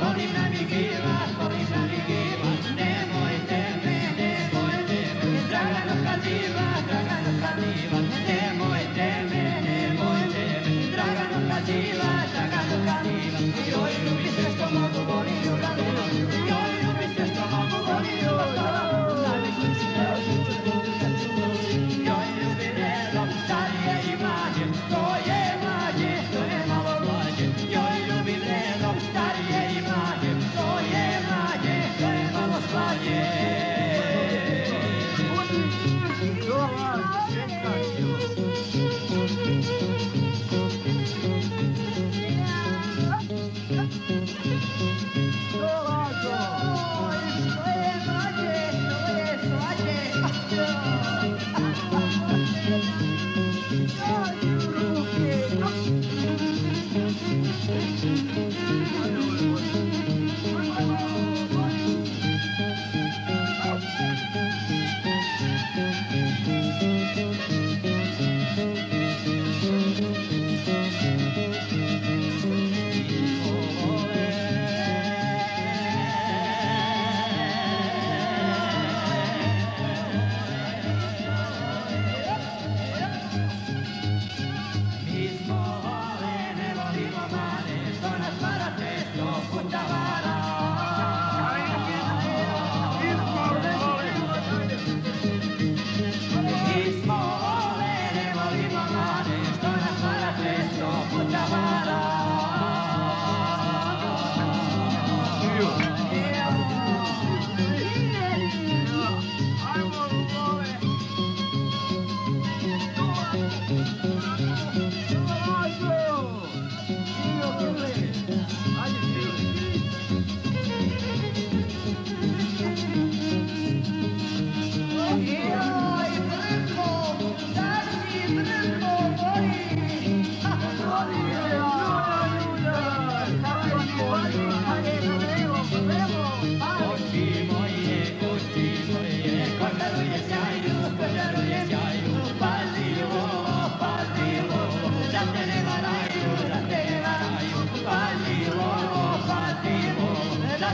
Hori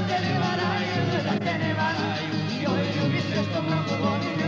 te ne varaju, da te ne varaju, joj ljubi sve što mnogo volim,